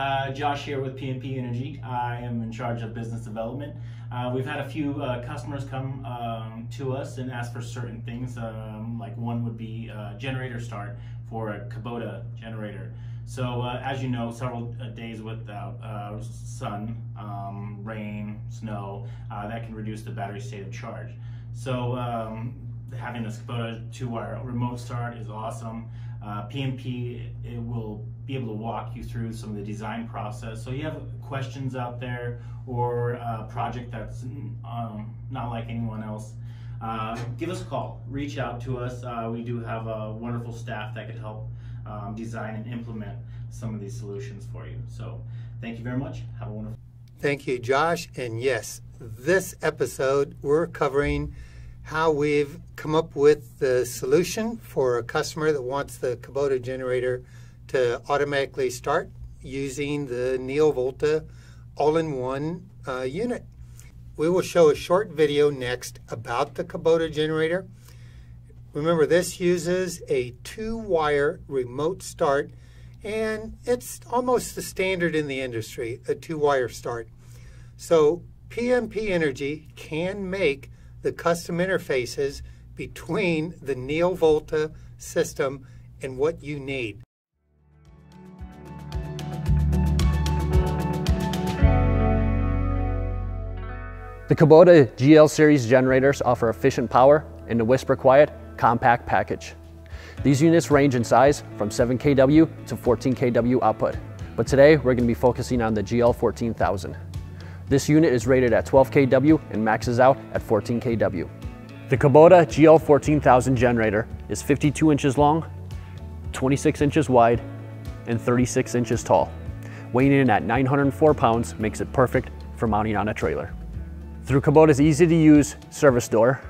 Uh, Josh here with PMP Energy. I am in charge of business development. Uh, we've had a few uh, customers come um, to us and ask for certain things. Um, like one would be uh, generator start for a Kubota generator. So uh, as you know, several uh, days without sun, um, rain, snow, that can reduce the battery state of charge. So um, having this Kubota two-wire remote start is awesome. Uh, PMP it will be able to walk you through some of the design process. So you have questions out there or a project that's um, not like anyone else, uh, give us a call. Reach out to us. Uh, we do have a wonderful staff that could help um, design and implement some of these solutions for you. So thank you very much. Have a wonderful. Thank you, Josh. And yes, this episode we're covering how we've come up with the solution for a customer that wants the Kubota generator to automatically start using the NeoVolta all-in-one uh, unit. We will show a short video next about the Kubota generator. Remember, this uses a two-wire remote start, and it's almost the standard in the industry, a two-wire start. So PMP Energy can make the custom interfaces between the NeoVolta system and what you need. The Kubota GL series generators offer efficient power in the Whisper Quiet compact package. These units range in size from 7 kW to 14 kW output, but today we're going to be focusing on the GL 14000. This unit is rated at 12 kW and maxes out at 14 kW. The Kubota GL 14000 generator is 52 inches long, 26 inches wide, and 36 inches tall. Weighing in at 904 pounds makes it perfect for mounting on a trailer. Through Kubota's easy to use service door,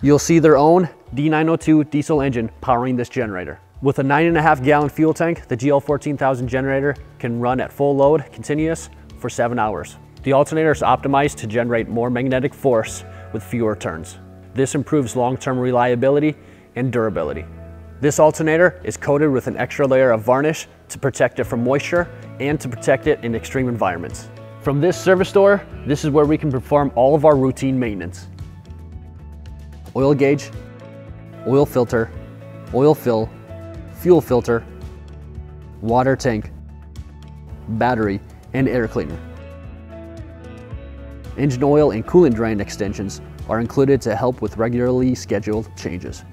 you'll see their own D902 diesel engine powering this generator. With a nine and a half gallon fuel tank, the GL 14000 generator can run at full load continuous for seven hours. The alternator is optimized to generate more magnetic force with fewer turns. This improves long-term reliability and durability. This alternator is coated with an extra layer of varnish to protect it from moisture and to protect it in extreme environments. From this service store, this is where we can perform all of our routine maintenance. Oil gauge, oil filter, oil fill, fuel filter, water tank, battery, and air cleaner. Engine oil and coolant drain extensions are included to help with regularly scheduled changes.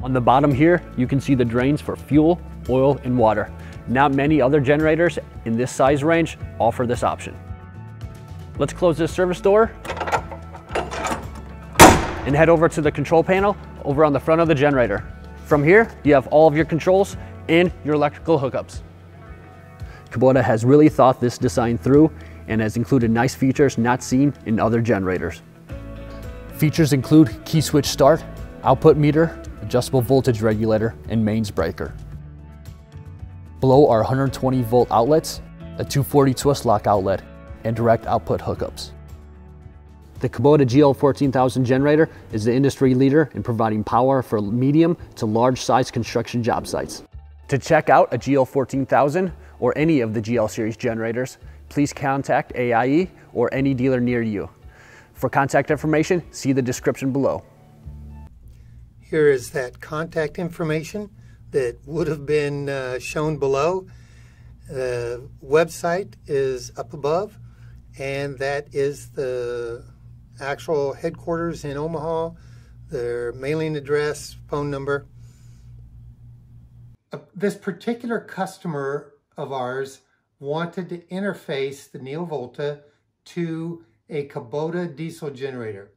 On the bottom here, you can see the drains for fuel, oil, and water. Not many other generators in this size range offer this option. Let's close this service door and head over to the control panel over on the front of the generator. From here, you have all of your controls and your electrical hookups. Kubota has really thought this design through and has included nice features not seen in other generators. Features include key switch start, output meter, adjustable voltage regulator, and mains breaker. Below are 120 volt outlets, a 240 twist lock outlet, and direct output hookups. The Kubota GL 14000 generator is the industry leader in providing power for medium to large size construction job sites. To check out a GL 14000 or any of the GL series generators, please contact AIE or any dealer near you. For contact information, see the description below. Here is that contact information that would have been uh, shown below. The website is up above, and that is the actual headquarters in Omaha, their mailing address, phone number. Uh, this particular customer of ours wanted to interface the NeoVolta to a Kubota diesel generator.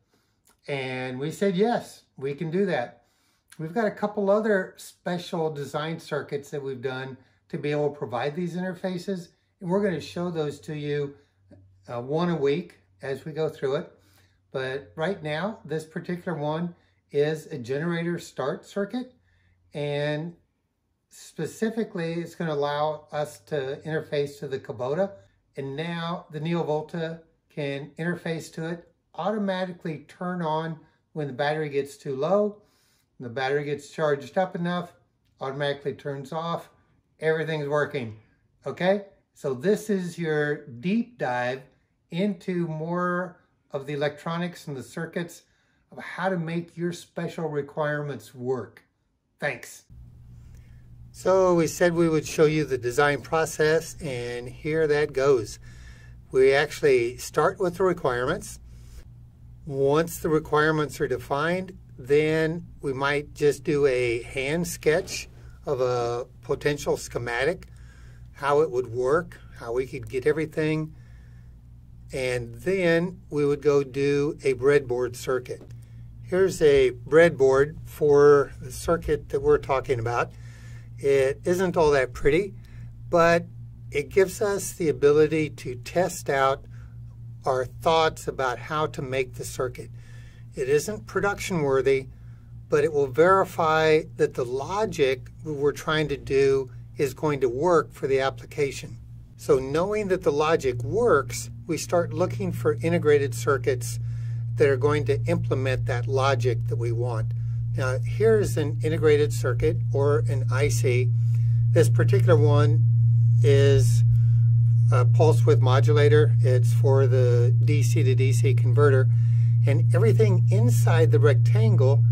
And we said, yes, we can do that. We've got a couple other special design circuits that we've done to be able to provide these interfaces. And we're going to show those to you uh, one a week as we go through it. But right now, this particular one is a generator start circuit. And specifically, it's going to allow us to interface to the Kubota. And now the NeoVolta can interface to it, automatically turn on when the battery gets too low. The battery gets charged up enough, automatically turns off, everything's working, okay? So this is your deep dive into more of the electronics and the circuits of how to make your special requirements work. Thanks. So we said we would show you the design process and here that goes. We actually start with the requirements. Once the requirements are defined, then we might just do a hand sketch of a potential schematic, how it would work, how we could get everything, and then we would go do a breadboard circuit. Here's a breadboard for the circuit that we're talking about. It isn't all that pretty, but it gives us the ability to test out our thoughts about how to make the circuit. It isn't production worthy, but it will verify that the logic we're trying to do is going to work for the application. So knowing that the logic works, we start looking for integrated circuits that are going to implement that logic that we want. Now here's an integrated circuit or an IC. This particular one is a pulse width modulator. It's for the DC to DC converter. And everything inside the rectangle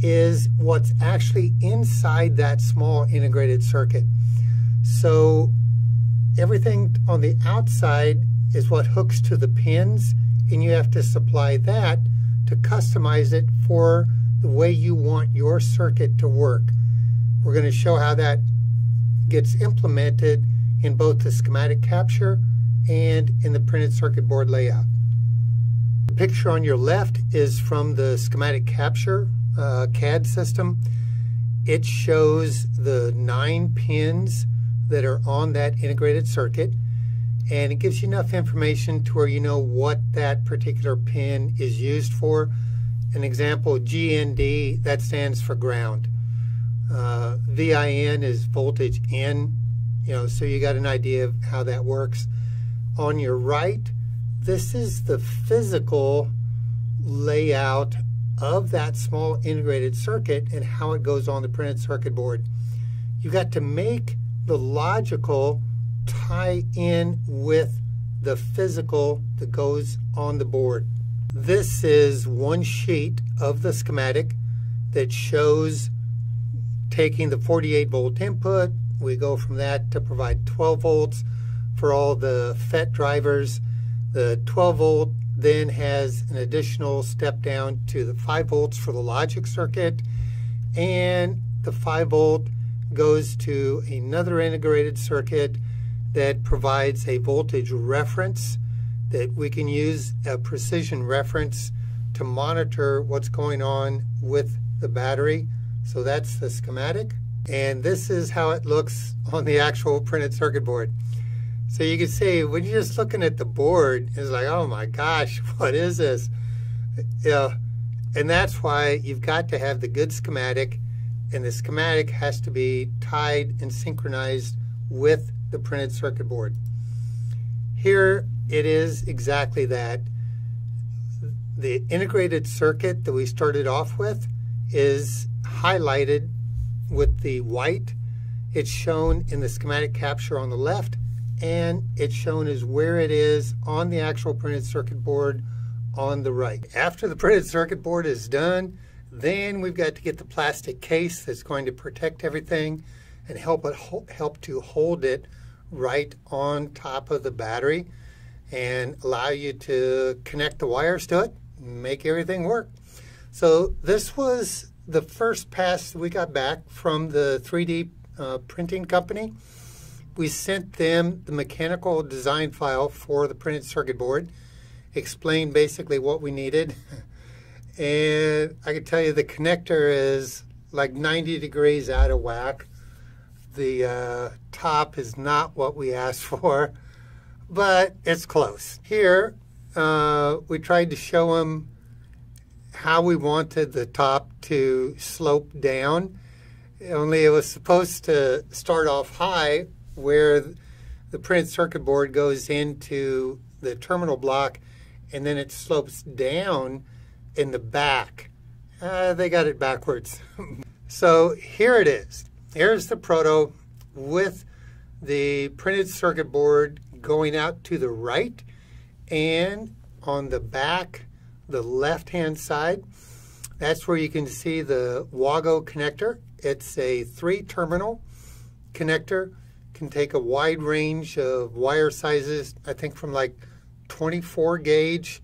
is what's actually inside that small integrated circuit. So everything on the outside is what hooks to the pins and you have to supply that to customize it for the way you want your circuit to work. We're going to show how that gets implemented in both the schematic capture and in the printed circuit board layout. The picture on your left is from the schematic capture uh, CAD system. It shows the nine pins that are on that integrated circuit and it gives you enough information to where you know what that particular pin is used for. An example, GND, that stands for ground. Uh, VIN is voltage in, you know, so you got an idea of how that works. On your right, this is the physical layout of that small integrated circuit and how it goes on the printed circuit board. You got to make the logical tie in with the physical that goes on the board. This is one sheet of the schematic that shows taking the 48 volt input. We go from that to provide 12 volts for all the FET drivers. The 12 volt then has an additional step down to the 5 volts for the logic circuit and the 5 volt goes to another integrated circuit that provides a voltage reference that we can use a precision reference to monitor what's going on with the battery. So that's the schematic. And this is how it looks on the actual printed circuit board. So you can see when you're just looking at the board, it's like, oh my gosh, what is this? Yeah, and that's why you've got to have the good schematic, and the schematic has to be tied and synchronized with the printed circuit board. Here it is exactly that. The integrated circuit that we started off with is highlighted with the white. It's shown in the schematic capture on the left and it's shown as where it is on the actual printed circuit board on the right. After the printed circuit board is done, then we've got to get the plastic case that's going to protect everything and help it help to hold it right on top of the battery and allow you to connect the wires to it make everything work. So this was the first pass we got back from the 3D uh, printing company. We sent them the mechanical design file for the printed circuit board, explained basically what we needed. and I can tell you the connector is like 90 degrees out of whack the uh, top is not what we asked for, but it's close. Here, uh, we tried to show them how we wanted the top to slope down, only it was supposed to start off high where the printed circuit board goes into the terminal block and then it slopes down in the back. Uh, they got it backwards. so here it is. Here's the proto with the printed circuit board going out to the right and on the back, the left hand side, that's where you can see the WAGO connector. It's a three terminal connector, can take a wide range of wire sizes, I think from like 24 gauge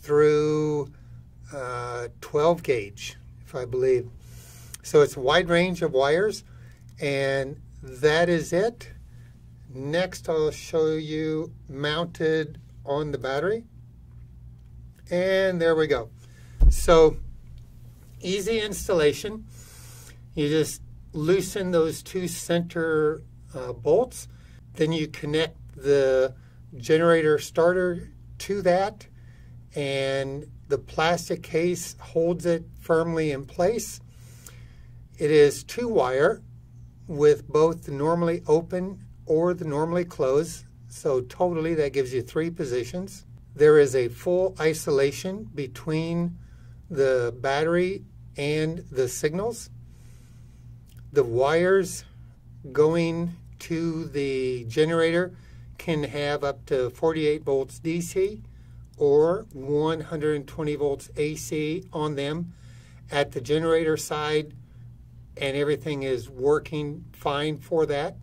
through uh, 12 gauge, if I believe. So it's a wide range of wires, and that is it. Next, I'll show you mounted on the battery. And there we go. So easy installation. You just loosen those two center uh, bolts. Then you connect the generator starter to that and the plastic case holds it firmly in place. It is two wire with both the normally open or the normally closed. So totally that gives you three positions. There is a full isolation between the battery and the signals. The wires going to the generator can have up to 48 volts DC or 120 volts AC on them at the generator side and everything is working fine for that.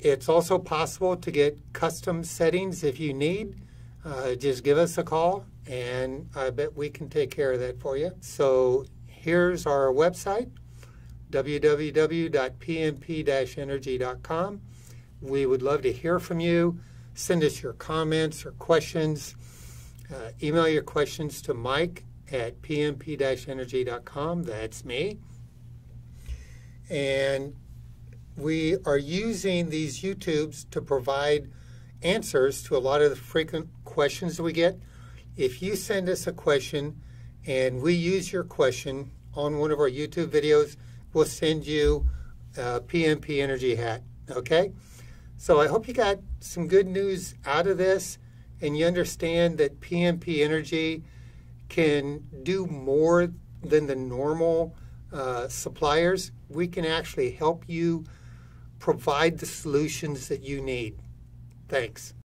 It's also possible to get custom settings if you need. Uh, just give us a call and I bet we can take care of that for you. So here's our website www.pmp-energy.com. We would love to hear from you. Send us your comments or questions. Uh, email your questions to Mike at pmp-energy.com. That's me. And we are using these YouTubes to provide answers to a lot of the frequent questions we get. If you send us a question and we use your question on one of our YouTube videos, we'll send you a PMP Energy hat. Okay? So I hope you got some good news out of this and you understand that PMP Energy can do more than the normal uh, suppliers. We can actually help you provide the solutions that you need. Thanks.